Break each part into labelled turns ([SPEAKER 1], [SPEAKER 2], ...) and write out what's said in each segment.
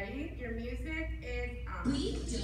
[SPEAKER 1] ready? Your music is um, on.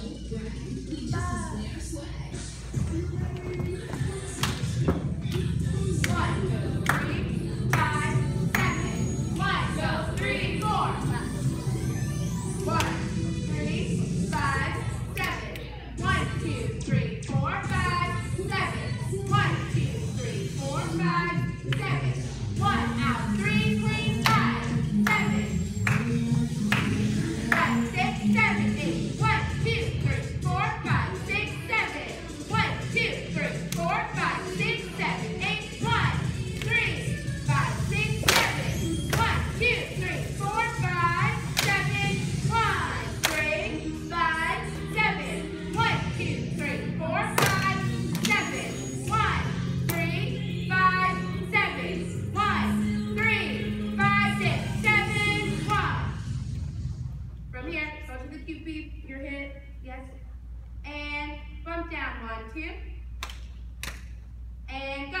[SPEAKER 1] your hip, yes. And bump down, one, two. And go.